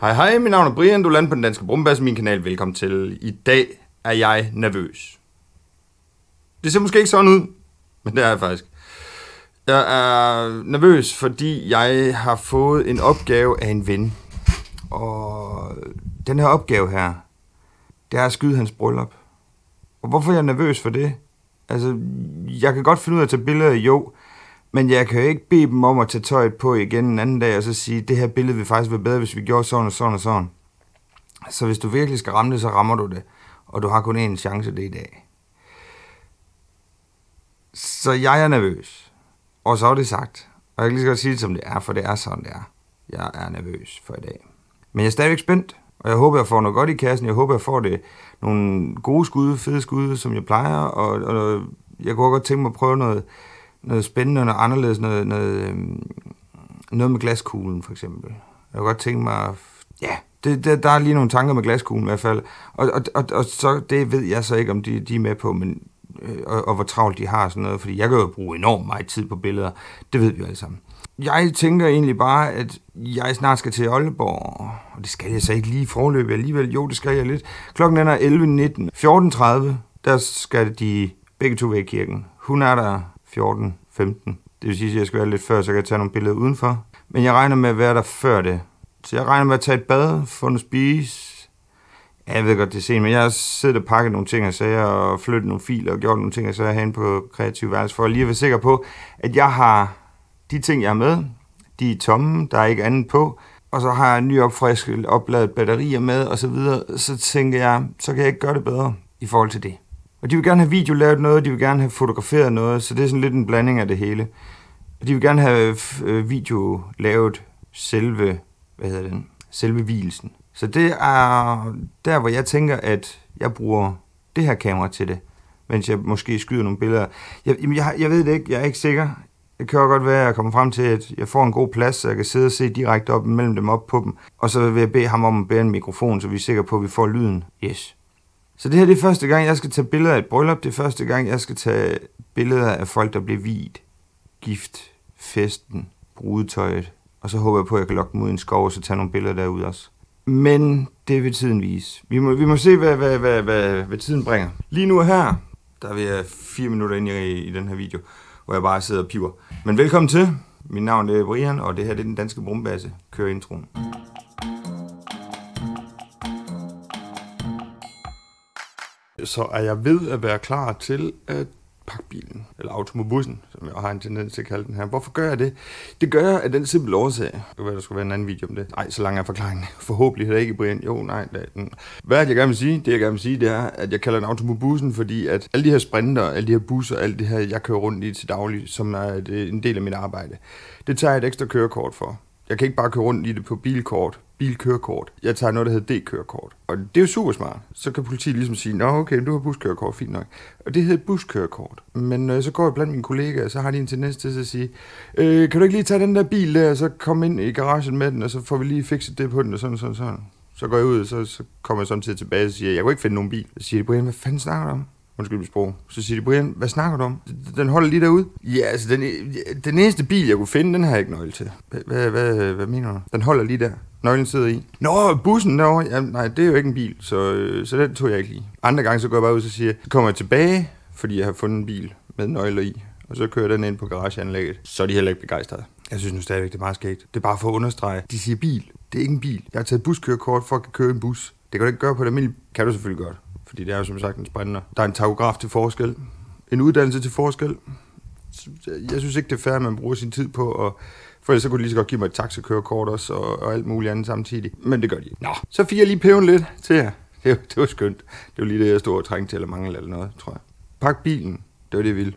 Hej hej, mit navn er Brian, du lander på den danske brumbas, min kanal. Velkommen til. I dag er jeg nervøs. Det ser måske ikke sådan ud, men det er jeg faktisk. Jeg er nervøs, fordi jeg har fået en opgave af en ven. Og den her opgave her, det er at skyde hans bryllup. Og hvorfor er jeg nervøs for det? Altså, jeg kan godt finde ud af at tage billeder, jo, men jeg kan jo ikke bede dem om at tage tøjet på igen en anden dag, og så sige, det her billede vil faktisk være bedre, hvis vi gjorde sådan og sådan og sådan. Så hvis du virkelig skal ramme det, så rammer du det. Og du har kun én chance det i dag. Så jeg er nervøs. Og så er det sagt. Og jeg kan lige så godt sige det, som det er, for det er sådan, det er. Jeg er nervøs for i dag. Men jeg er stadigvæk spændt, og jeg håber, jeg får noget godt i kassen. Jeg håber, jeg får det nogle gode skud, fede skud, som jeg plejer. Og, og jeg kunne godt tænke mig at prøve noget, noget spændende noget anderledes. Noget, noget, øhm, noget med glaskuglen, for eksempel. Jeg kunne godt tænke mig... Ja, det, det, der er lige nogle tanker med glaskuglen i hvert fald. Og, og, og, og så, det ved jeg så ikke, om de, de er med på, men, øh, og, og hvor travlt de har og sådan noget. Fordi jeg kan jo bruge enormt meget tid på billeder. Det ved vi jo alle sammen. Jeg tænker egentlig bare, at jeg snart skal til Aalborg, og det skal jeg så ikke lige forløbe alligevel. Jo, det skal jeg lidt. Klokken er 11.19. 14.30, der skal de begge to være i kirken. Hun er der 14, 15. Det vil sige, at jeg skal være lidt før, så jeg kan tage nogle billeder udenfor. Men jeg regner med at være der før det. Så jeg regner med at tage et bad, få noget spise. Ja, jeg ved godt, det er sent, men jeg har siddet og pakket nogle ting og sager, og flyttet nogle filer og gjort nogle ting og sager hen på kreativ værelse, for lige at være sikker på, at jeg har de ting, jeg har med, de er tomme, der er ikke andet på, og så har jeg nyopfrisket, opladet batterier med, og så videre, så tænker jeg, så kan jeg ikke gøre det bedre i forhold til det. Og de vil gerne have video lavet noget, de vil gerne have fotograferet noget, så det er sådan lidt en blanding af det hele. Og de vil gerne have øh, øh, video lavet selve, hvad hedder den, selve hvilesen. Så det er der, hvor jeg tænker, at jeg bruger det her kamera til det, mens jeg måske skyder nogle billeder. Jeg, jeg, jeg ved det ikke, jeg er ikke sikker. Det kan jo godt være, at jeg kommer frem til, at jeg får en god plads, så jeg kan sidde og se direkte op mellem dem op på dem. Og så vil jeg bede ham om at bære en mikrofon, så vi er sikre på, at vi får lyden. Yes. Så det her det er første gang, jeg skal tage billeder af et bryllup. Det er første gang, jeg skal tage billeder af folk, der bliver viet, gift, festen, brudetøjet. Og så håber jeg på, at jeg kan lokke dem ud i en skov, og så tage nogle billeder derude også. Men det vil tiden vise. Vi må, vi må se, hvad, hvad, hvad, hvad, hvad tiden bringer. Lige nu her, der er vi øh, fire minutter ind i, i den her video, hvor jeg bare sidder og piver. Men velkommen til. Mit navn er Brian, og det her det er den danske brumbasse. Kør introen. Så er jeg ved at være klar til at pakke bilen, eller automobussen, som jeg har en tendens til at kalde den her. Hvorfor gør jeg det? Det gør jeg af den simple årsag. Det kan være, der skulle være en anden video om det. Nej, så lang er forklaringen. Forhåbentlig er det ikke, Brian. Jo, nej. Det er den. Hvad jeg gerne vil sige? Det, jeg gerne vil sige, det er, at jeg kalder den automobussen, fordi at alle de her sprinter, alle de her busser, alt det her, jeg kører rundt i til daglig, som er en del af mit arbejde, det tager jeg et ekstra kørekort for. Jeg kan ikke bare køre rundt i det på bilkort, bilkørekort. Jeg tager noget, der hedder D-kørekort. Og det er jo super smart. Så kan politiet ligesom sige, nå okay, du har buskørekort, fint nok. Og det hedder buskørekort. Men når jeg så går jeg blandt mine kollegaer, så har de en tendens til at sige, øh, kan du ikke lige tage den der bil der, og så komme ind i garagen med den, og så får vi lige fikset det på den, og sådan, sådan, sådan. Så går jeg ud, og så, så kommer jeg samtidig tilbage og siger, jeg kunne ikke finde nogen bil. Så siger de, Brian, hvad fanden snakker du om? Undskyld mit sprog. Så siger de, Brian, hvad snakker du om? Den holder lige derude. Ja, altså, den, den eneste bil, jeg kunne finde, den har jeg ikke nøgle til. Hvad, hvad, hvad, hvad mener du? Den holder lige der. Nøglen sidder i. Nå, bussen derovre. Ja, nej, det er jo ikke en bil, så, øh, så den tog jeg ikke lige. Andre gange, så går jeg bare ud og siger, så kommer jeg tilbage, fordi jeg har fundet en bil med nøgler i. Og så kører den ind på garageanlægget. Så er de heller ikke begejstrede. Jeg synes nu stadigvæk, det er meget skægt. Det er bare for at understrege. De siger bil. Det er ikke en bil. Jeg har taget buskørekort for at kunne køre en bus. Det kan du ikke gøre på det almindelige. Kan du selvfølgelig godt. Fordi det er jo som sagt en sprinter. Der er en tagograf til forskel. En uddannelse til forskel. Jeg synes ikke, det er fair, at man bruger sin tid på at... For ellers så kunne de lige så godt give mig et taxakørekort også, og, og alt muligt andet samtidig. Men det gør de ikke. Nå, så fik jeg lige peven lidt til jer. Det, var- det var skønt. Det var lige det, jeg stod og trængte til, eller mangle eller noget, tror jeg. Pak bilen. Det var det, jeg ville.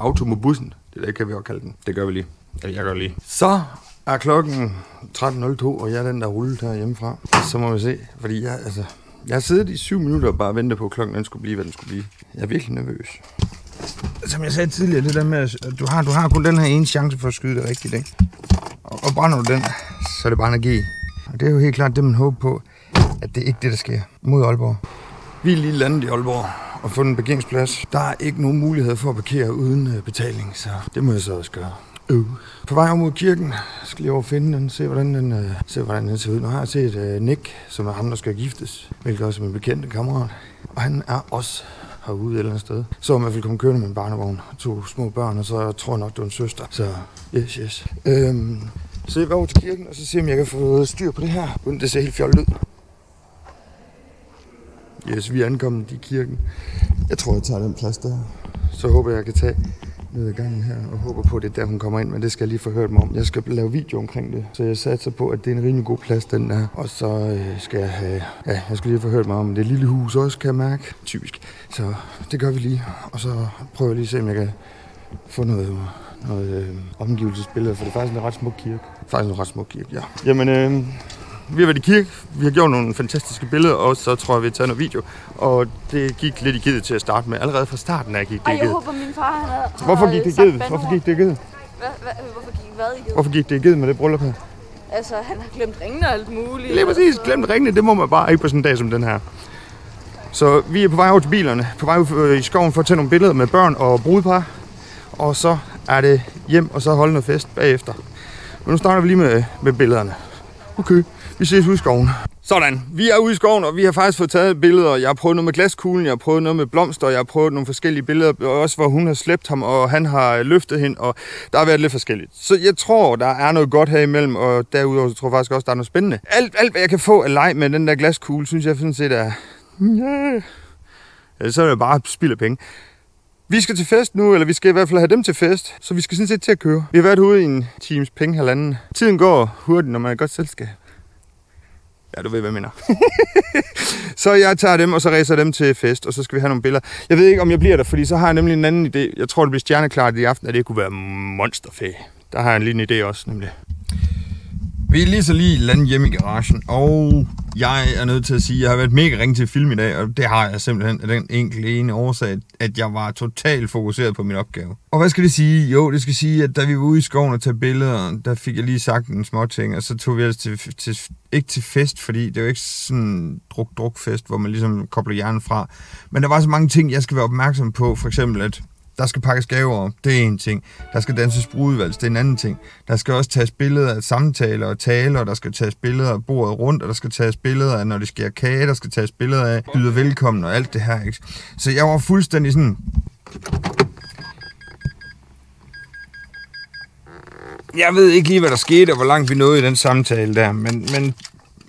Automobussen. Det der kan vi også kalde den. Det gør vi lige. Eller jeg gør lige. Så er klokken 13.02, og jeg er den, der er rullet her hjemmefra. Så må vi se, fordi jeg, altså, jeg har siddet i syv minutter og bare ventet på, at klokken den skulle blive, hvad den skulle blive. Jeg er virkelig nervøs. Som jeg sagde tidligere, det der med, at du har, du har kun den her ene chance for at skyde det rigtigt, ikke? Og, og brænder du den, så er det bare energi. Og det er jo helt klart det, man håber på, at det er ikke det, der sker mod Aalborg. Vi er lige landet i Aalborg og fundet en parkeringsplads. Der er ikke nogen mulighed for at parkere uden øh, betaling, så det må jeg så også gøre. Uh. På vej over mod kirken, jeg skal lige over finde den, se hvordan den, uh, se, hvordan den ser ud. Nu har jeg set uh, Nick, som er ham, der skal giftes, hvilket også er min bekendte kammerat. Og han er også herude et eller andet sted. Så i hvert fald komme kørende med en barnevogn, to små børn, og så tror jeg nok, det var en søster. Så yes, yes. Øhm, så jeg går over til kirken, og så se, om jeg kan få styr på det her, uden det ser helt fjollet ud. Yes, vi er ankommet i kirken. Jeg tror, jeg tager den plads der. Så håber jeg, jeg kan tage ned ad gangen her, og håber på, at det er der, hun kommer ind, men det skal jeg lige få hørt mig om. Jeg skal lave video omkring det, så jeg satser på, at det er en rimelig god plads, den der. Og så øh, skal jeg have, ja, jeg skal lige få hørt mig om det lille hus også, kan jeg mærke. Typisk. Så det gør vi lige, og så prøver jeg lige at se, om jeg kan få noget, noget øh, omgivelsesbillede, for det er faktisk en ret smuk kirke. Faktisk en ret smuk kirke, ja. Jamen, øh, vi har været i kirke, vi har gjort nogle fantastiske billeder, og så tror jeg, vi har taget noget video. Og det gik lidt i givet til at starte med. Allerede fra starten af gik det i jeg givet. håber, min far han havde, Hvorfor gik det i givet? Hvorfor gik det i givet? Hvorfor gik hvad i givet? Hvorfor gik det i givet med det bryllup her? Altså, han har glemt ringene og alt muligt. Lige præcis, glemt ringene, det må man bare ikke på sådan en dag som den her. Så vi er på vej over til bilerne, på vej ud øh, i skoven for at tage nogle billeder med børn og brudepar. Og så er det hjem og så holde noget fest bagefter. Men nu starter vi lige med, med billederne. Okay, vi ses ude i skoven. Sådan, vi er ude i skoven, og vi har faktisk fået taget billeder. Jeg har prøvet noget med glaskuglen, jeg har prøvet noget med blomster, jeg har prøvet nogle forskellige billeder, også hvor hun har slæbt ham, og han har løftet hende, og der har været lidt forskelligt. Så jeg tror, der er noget godt her imellem, og derudover så tror jeg faktisk også, der er noget spændende. Alt, alt hvad jeg kan få af leg med den der glaskugle, synes jeg sådan set er... Ja. Så er det bare spild af penge. Vi skal til fest nu, eller vi skal i hvert fald have dem til fest, så vi skal sådan set til at køre. Vi har været ude i en times penge halvanden. Tiden går hurtigt, når man er et godt selskab. Ja, du ved, hvad jeg mener. så jeg tager dem, og så racer dem til fest, og så skal vi have nogle billeder. Jeg ved ikke, om jeg bliver der, fordi så har jeg nemlig en anden idé. Jeg tror, det bliver stjerneklart i aften, at det kunne være monsterfag. Der har jeg en lille idé også, nemlig. Vi er lige så lige landet hjemme i garagen, og jeg er nødt til at sige, at jeg har været mega ringe til film i dag, og det har jeg simpelthen af den enkelte ene årsag, at jeg var totalt fokuseret på min opgave. Og hvad skal det sige? Jo, det skal sige, at da vi var ude i skoven og tage billeder, der fik jeg lige sagt en små ting, og så tog vi altså til, til, ikke til fest, fordi det er jo ikke sådan en druk-druk-fest, hvor man ligesom kobler hjernen fra. Men der var så mange ting, jeg skal være opmærksom på, for eksempel at der skal pakkes gaver op, det er en ting. Der skal danses brudvalgs, det er en anden ting. Der skal også tages billeder af samtaler og taler, og der skal tages billeder af bordet rundt, og der skal tages billeder af, når det sker kage, der skal tages billeder af, byder velkommen og alt det her. Ikke? Så jeg var fuldstændig sådan... Jeg ved ikke lige, hvad der skete, og hvor langt vi nåede i den samtale der, men, men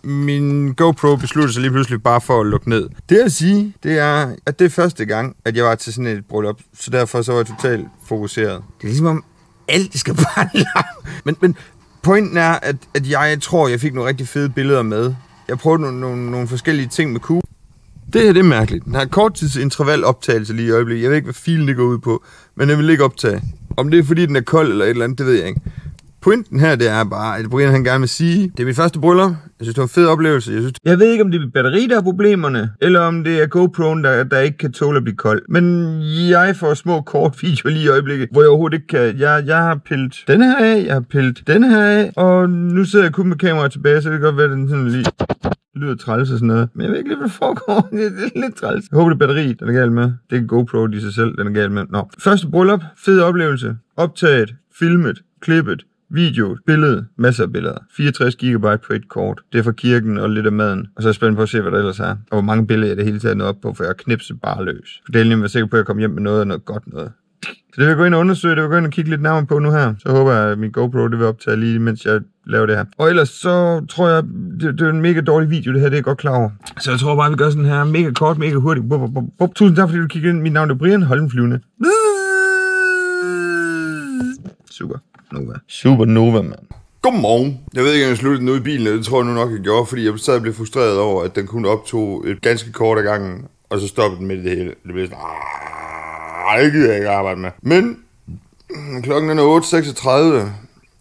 min GoPro besluttede sig lige pludselig bare for at lukke ned. Det jeg vil sige, det er, at det er første gang, at jeg var til sådan et bryllup, så derfor så var jeg totalt fokuseret. Det er ligesom om, alt skal bare. Men, men pointen er, at, at jeg tror, jeg fik nogle rigtig fede billeder med. Jeg prøvede nogle, nogle, nogle forskellige ting med Q. Det her det er mærkeligt. Den har korttidsinterval optagelse lige i øjeblikket. Jeg ved ikke, hvad filen det går ud på, men den vil ikke optage. Om det er fordi, den er kold eller et eller andet, det ved jeg ikke. Pointen her, det er bare, at Brian han gerne vil sige, det er mit første bryllup. Jeg synes, det var en fed oplevelse. Jeg, synes, jeg ved ikke, om det er batteri, der er problemerne, eller om det er GoPro'en, der, der ikke kan tåle at blive kold. Men jeg får små kort video lige i øjeblikket, hvor jeg overhovedet ikke kan. Jeg, jeg har pillet den her af, jeg har pillet den her af, og nu sidder jeg kun med kameraet tilbage, så det kan godt være, at den sådan lige lyder træls og sådan noget. Men jeg ved ikke lige, hvad der foregår. Det er lidt træls. Jeg håber, det er batteri, den er galt med. Det er GoPro i sig selv, den er galt med. Nå. Første bryllup. Fed oplevelse. Optaget. Filmet. Klippet. Video, billede, masser af billeder. 64 GB på et kort. Det er fra kirken og lidt af maden. Og så er jeg spændt på at se, hvad der ellers er. Og hvor mange billeder jeg det hele taget nået op på, for jeg knipset bare løs. For det er lige sikker på, at jeg kommer hjem med noget og noget godt noget. Så det vil jeg gå ind og undersøge, det vil jeg gå ind og kigge lidt nærmere på nu her. Så håber jeg, at min GoPro det vil optage lige, mens jeg laver det her. Og ellers så tror jeg, det, det er en mega dårlig video det her, det er jeg godt klar over. Så jeg tror bare, vi gør sådan her mega kort, mega hurtigt. Bup, bup, bup. Tusind tak, fordi du kiggede ind. Mit navn er Brian Holmflyvende. Super. Nova. Super Nova, mand. Godmorgen. Jeg ved ikke, om jeg sluttede den ude i bilen, og det tror jeg nu nok, jeg gjorde, fordi jeg stadig blev frustreret over, at den kun optog et ganske kort af gangen, og så stoppede den midt i det hele. Det blev sådan, "Ah, det gider jeg ikke arbejde med. Men mm, klokken er 8.36.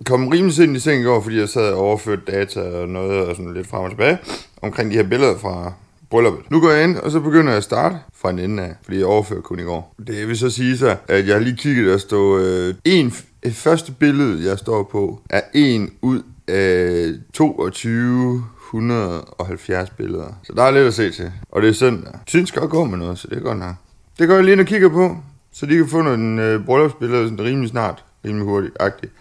Kom rimelig sent i seng i går, fordi jeg sad og overførte data og noget og sådan lidt frem og tilbage omkring de her billeder fra brylluppet. Nu går jeg ind, og så begynder jeg at starte fra en ende af, fordi jeg overfører kun i går. Det vil så sige så, at jeg har lige kigget, der står øh, en, et første billede, jeg står på, er en ud af 2270 billeder. Så der er lidt at se til. Og det er søndag. Tiden skal også gå med noget, så det er godt nok. Det går jeg lige ind og kigger på, så de kan få nogle øh, bryllupsbilleder sådan rimelig snart, rimelig hurtigt, agtigt.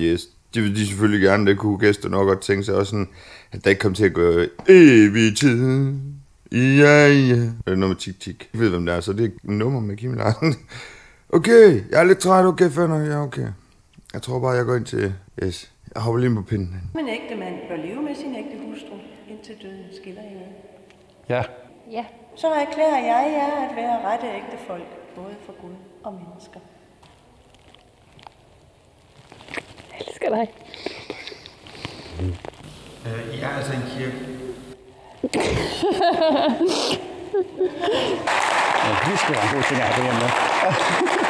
Yes, det vil de selvfølgelig gerne. Det kunne gæster nok godt tænke sig også sådan, at der ikke kom til at gå evig tid. Ja, ja. Det er noget med tik tik. Jeg ved, hvem det er, så det er nummer med Kim Larsen. Okay, jeg er lidt træt. Okay, fanden. Ja, okay. Jeg tror bare, jeg går ind til... Yes, jeg hopper lige på pinden. Men ægte mand bør leve med sin ægte hustru, indtil døden skiller jer. Ja. Ja. Så erklærer jeg jer at være rette ægte folk, både for Gud og mennesker. Jeg elsker dig. Uh, I er altså en kirke. ja det skal være en god ting at have. Hvor